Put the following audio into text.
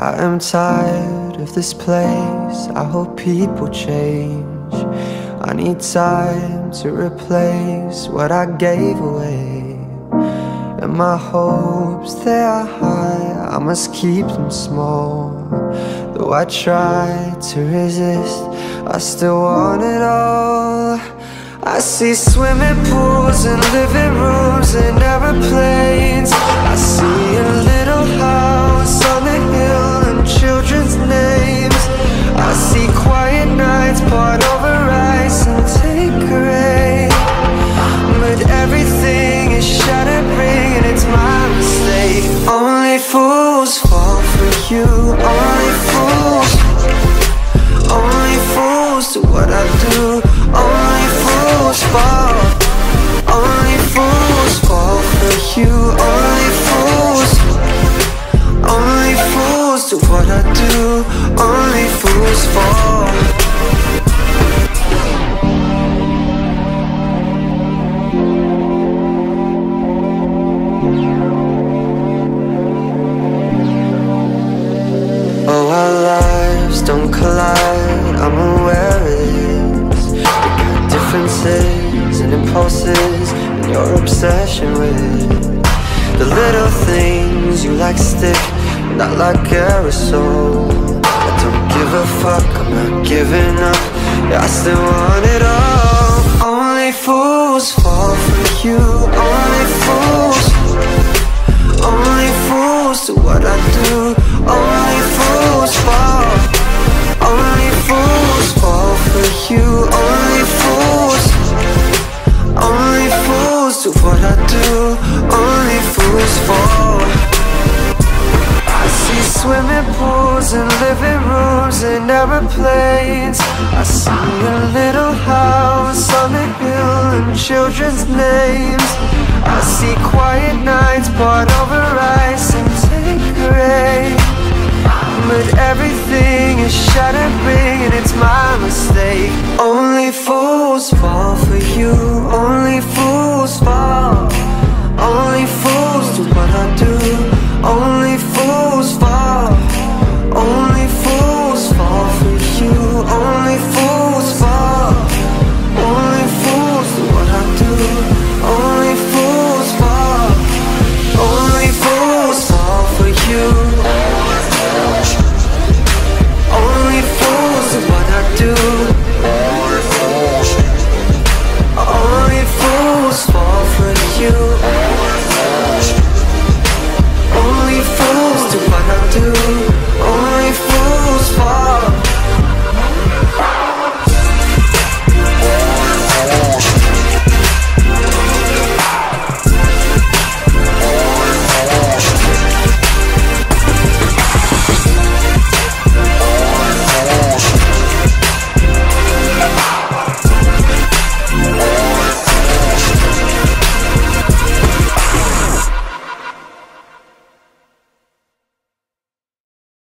I am tired of this place. I hope people change. I need time to replace what I gave away. And my hopes, they are high. I must keep them small. Though I try to resist I still want it all. I see swimming pools and living rooms and aeroplanes you, only fools. Only fools do what I do. Only fools fall. Only fools fall for you. Only fools. Only fools do what I do. Only fools fall things you like stick, not like aerosol. I don't give a fuck, I'm not giving up. Yeah, I still want it all. Only fools fall for you, only fools only fools do what I do. Only fools fall Only fools fall for you. Only fools Only fools do what I do. Only fools fall swimming pools and living rooms and aeroplanes. I see a little house on the hill and children's names. I see quiet nights poured over ice and take But everything is shattering and it's my mistake. Only fools fall for you